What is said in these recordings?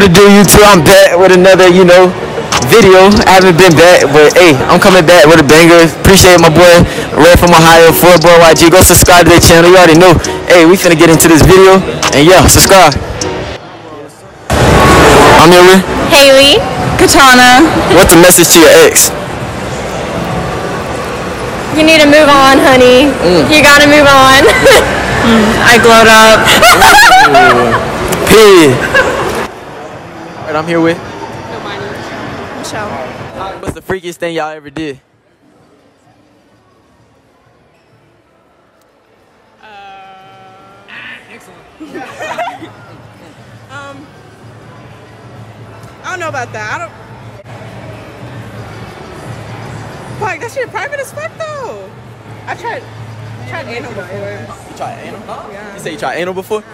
what to do, YouTube? I'm back with another, you know, video. I haven't been back, but hey, I'm coming back with a banger. Appreciate my boy Red from Ohio, Florida Boy YG. Go subscribe to their channel. You already know. Hey, we finna get into this video, and yeah, subscribe. I'm here with. Haley. Katana. What's the message to your ex? You need to move on, honey. Mm. You gotta move on. Mm, I glowed up. Period. Alright, I'm here with. Michelle. What's the freakiest thing y'all ever did? Um, I don't know about that. I don't. Fuck, that shit private as fuck though. I tried, tried anal before. You tried anal? Yeah. You say you tried anal before?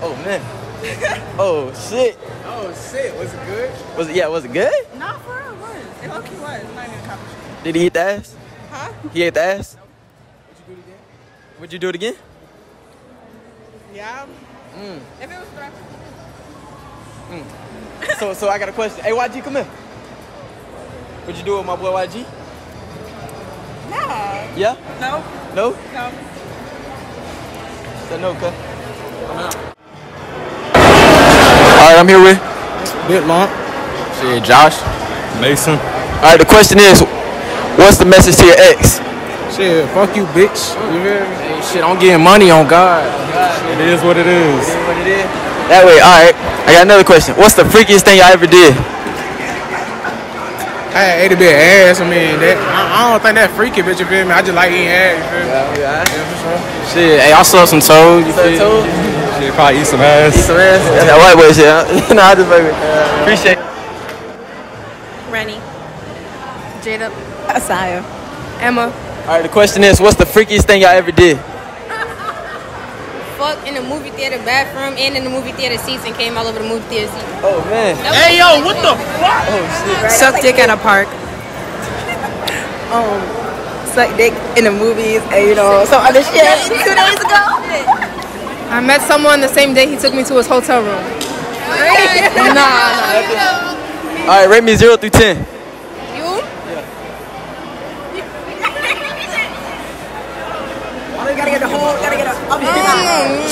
Oh man. oh shit. Oh shit, was it good? Was it? Yeah. Was it good? Nah, for real, it was. It low key was. Not even a. Did he eat the ass? Huh? He ate the ass. Would you do it again? Would you do it again? Yeah. Mm. If it was threat. So, so I got a question. Hey, YG, come here. Would you do it with my boy YG? Nah. Yeah? No. No? No. So no, cut. All right, I'm here with. Bit long. Shit, Josh. Mason. All right, the question is, what's the message to your ex? Shit, fuck you, bitch. You hear me? Hey, shit, I'm getting money on God. It is what it is. What it is? That way. All right. I got another question. What's the freakiest thing y'all ever did? I ate a bit of ass. I mean, that I, I don't think that freaky, bitch. You feel me? I just like eating ass. You feel me? Yeah. for sure. Shit, hey, I saw some toes. You So, feel me? So, Shit, probably eat some ass. eat some ass. That's that white boy shit. Huh? nah, I just fucking appreciate. it. Rennie. Jada. Asaya. Emma. All right, the question is, what's the freakiest thing y'all ever did? fuck in the movie theater bathroom and in the movie theater seats and came all over the movie theater seats. Oh man. Hey yo, what the? Fuck? Oh shit. Right, Suck dick at a park. um suck dick in the movies and you know some other shit two days ago. I met someone the same day he took me to his hotel room. nah, nah. All right, rate me zero through ten. You? Oh, yeah. We gotta get the whole gotta get a up mm,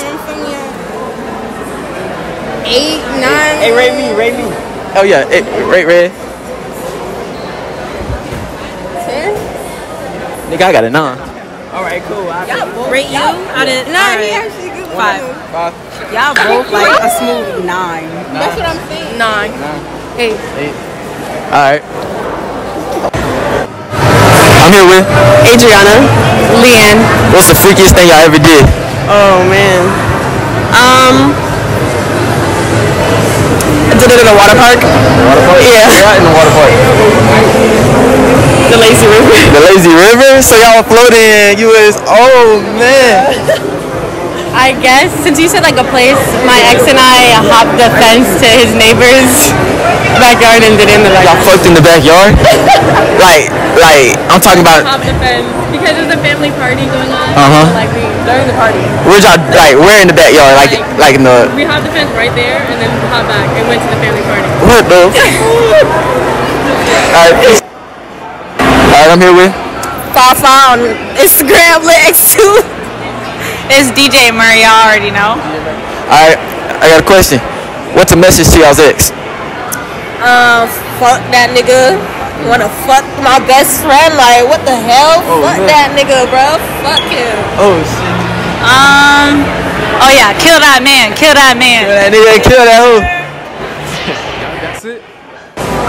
Eight, nine. Hey, rate me, rate me. Oh yeah, hey, rate red. Ten? Nigga, I got a nine. Alright, cool. I Rate you out of Nah, he actually good. Five. Five. Y'all both like a smooth nine. That's what I'm saying. nine. Eight. Eight. All right. I'm here with. Adriana. Leanne. What's the freakiest thing y'all ever did? Oh man. Um I did it at a water park. Water park. Yeah. Yeah, in the water park. The lazy river. The lazy river. So y'all were floating. You was. Oh man. I guess since you said like a place, my ex and I hopped the fence to his neighbor's backyard and did it in the Y'all backyard. fucked in the backyard. like, like I'm talking about. Hopped the fence because there's a family party going on. Uh-huh. Like we during the party, Where'd y'all like? Where in the backyard? Like, like in the. we hopped the fence right there and then hopped back and went to the family party. What the? Alright. Alright, I'm here with. Fafa on Instagram Lex too. It's DJ Murray. Y'all already know. Alright, I got a question. What's the message to y'all's ex? Uh fuck that nigga. Wanna fuck my best friend? Like what the hell? fuck man. that nigga, bro. Fuck him. Oh shit. Um. Oh yeah, kill that man. Kill that man. That nigga kill that hoe. That's it.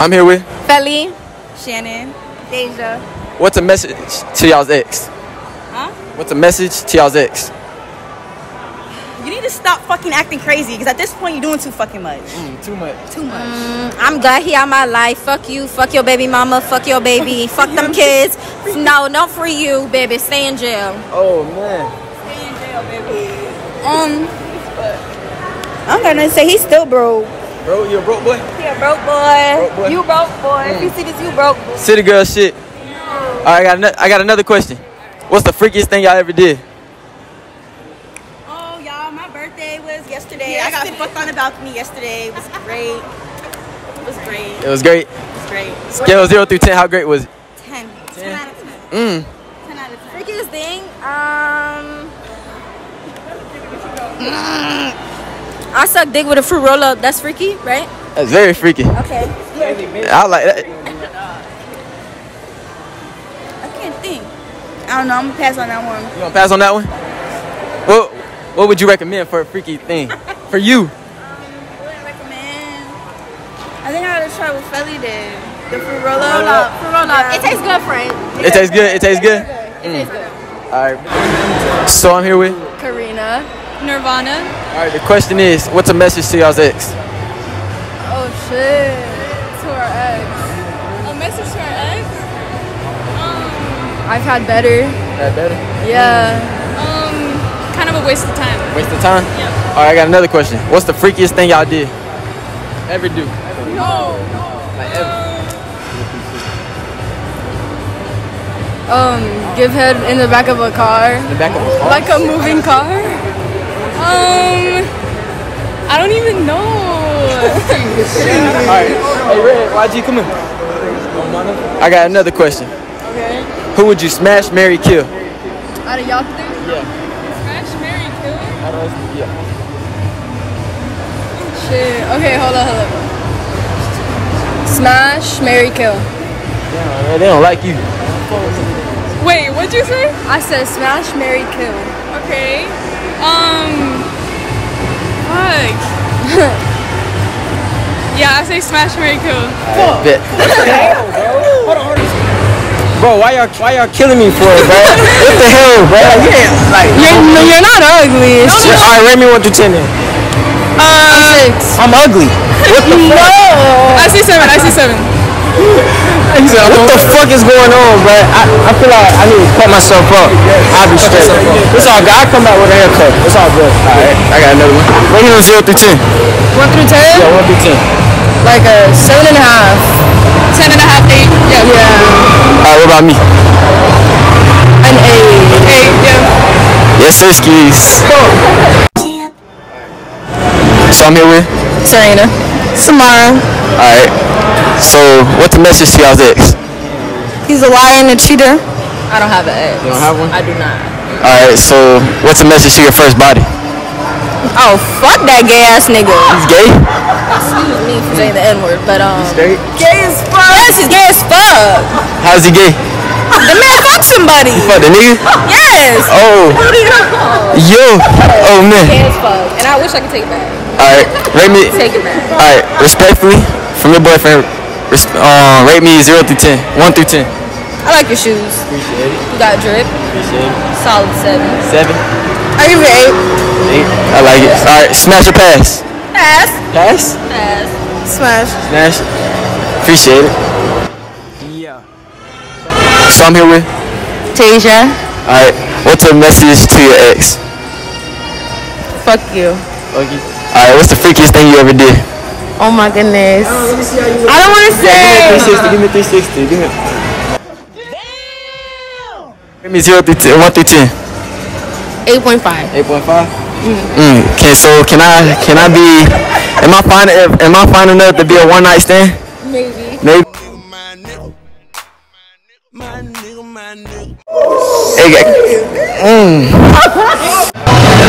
I'm here with. Felly. Shannon. Deja. What's the message to y'all's ex? Huh? What's the message to y'all's ex? You need to stop fucking acting crazy because at this point you're doing too fucking much. Mm, too much. Too much. Mm, I'm glad he out my life. Fuck you. Fuck your baby mama. Fuck your baby. fuck them kids. No, don't free you, baby. Stay in jail. Oh man. Stay in jail, baby. Um. I'm gonna say he's still broke. Bro, you a broke boy? He a broke boy. Broke boy. You broke boy. If you mm. see this, you broke. City girl shit. Alright, I got ano- I got another question. What's the freakiest thing y'all ever did? Oh, y'all, my birthday was yesterday. Yes, I got fucked on the balcony yesterday. It was great. It was great. It was great. It was great. Scale zero through ten. How great was it? 10. 10 out of 10. Mm. 10 out of 10. Freakiest thing, um. mm, I suck dick with a fruit roll up. That's freaky, right? That's very freaky. Okay. I like that. I can't think. I don't know. I'm gonna pass on that one. You gonna pass on that one? What What would you recommend for a freaky thing for you? What I recommend? I think I gotta try what Felly did. The fruit roll up. Roll up. Fruit roll up. It tastes good, friend. It tastes good. It tastes good. It tastes good. All right. So I'm here with. Karina. Nirvana. All right. The question is, what's a message to y'all's ex? Oh shit. To our ex. A message to our ex? Um, I've had better. That better. Yeah. Um, kind of a waste of time. Waste of time. Yeah. All right. I got another question. What's the freakiest thing y'all did? Ever do? No. Like ever? Um, give head in the back of a car. In the back of a car. Like a moving car? Um, I don't even know. All right. Hey, Red, YG, come in. I got another question. okay. Who would you smash, marry, kill? Out of y'all three? Yeah. Smash, marry, kill? I don't know. Yeah. Shit. Okay, hold on, hold on. Smash, marry, kill. Damn, they don't like you. Wait, what'd you say? I said smash, marry, kill. Okay. Um. Fuck. yeah, I say smash, marry, kill. Bet. Bro, why y'all why y'all killing me for it, bro? what the hell, bro? Like, you ain't like. You're, no, you're not ugly. It's Yeah, all right, rate me one through ten. Then. uh, six. I'm ugly. What the fuck? I see seven. I see seven. What the fuck is going on, bro? I, I feel like I need to cut myself up. I'll be straight. It's all good. I come back with a haircut. It's all good. All right, I got another one. Rate me on zero through ten. One through ten? Yeah, one through ten. Like a seven and a half. Ten and a half, eight. Yeah. Yeah. All right, what about me? An eight. Eight. Yeah. Yes, sir, skis. So I'm here with. Serena. Samara. All right. So what's the message to y'all's ex? He's a liar and a cheater. I don't have an ex. You don't have one. I do not. All right. So what's the message to your first body? Oh, fuck that gay ass nigga. He's gay. Excuse for saying the N word, but um. Straight. Gay as fuck. Yes, he's gay as fuck. How's he gay? The man fuck somebody. Fuck the nigga. Yes. Oh. Yo. Oh man. Gay as fuck. And I wish I could take it back. All right. Rate me. Take it back. All right. Respectfully, from your boyfriend. res- Uh, rate me zero through ten. One through ten. I like your shoes. Appreciate it. You got drip. Appreciate it. Solid seven. Seven. I give it eight. Eight. I like it. All right. Smash or pass? Pass. Pass. Pass. Smash. Smash. Appreciate it. Yeah. So I'm here with. Tasia. All right. What's a message to your ex? Fuck you. Okay. All right. What's the freakiest thing you ever did? Oh my goodness. I don't want to say. Give me 360. Give me 360. Give me. Damn! Give me zero through ten. One through ten. 8.5. Eight point five. Mm. Can so can I can I be? Am I fine? Am I fine enough to be a one night stand? Maybe. Maybe. Mm.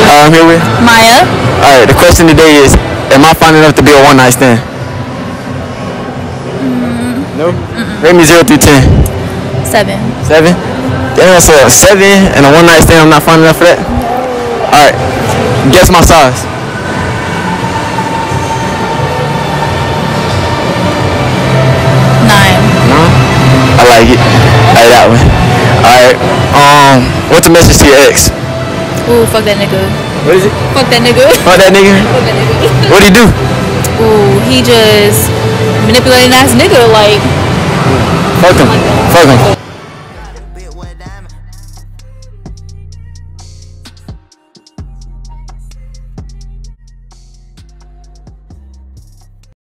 Uh, I'm here with. Maya. All right. The question today is: Am I fine enough to be a one night stand? No. Rate me zero through ten. 7. Seven. Damn, so a seven and a one night stand. I'm not fine enough for that. All right. Guess my size. 9. No. I like it. I like that one. All right. Um, what's the message to your ex? Ooh, fuck that nigga. What is it? Fuck that nigga. Fuck that nigga. Fuck that nigga. What do he do? Ooh, he just manipulating ass nigga. Like, Fuck him. Fuck him.